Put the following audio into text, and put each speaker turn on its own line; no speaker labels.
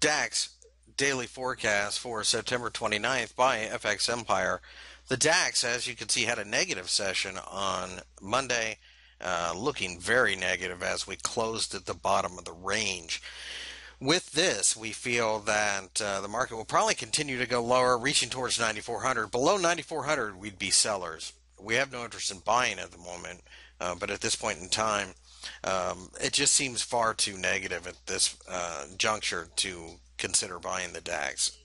DAX daily forecast for September 29th by FX Empire. The DAX, as you can see, had a negative session on Monday, uh, looking very negative as we closed at the bottom of the range. With this, we feel that uh, the market will probably continue to go lower, reaching towards 9,400. Below 9,400, we'd be sellers. We have no interest in buying at the moment, uh, but at this point in time, um, it just seems far too negative at this uh, juncture to consider buying the DAX.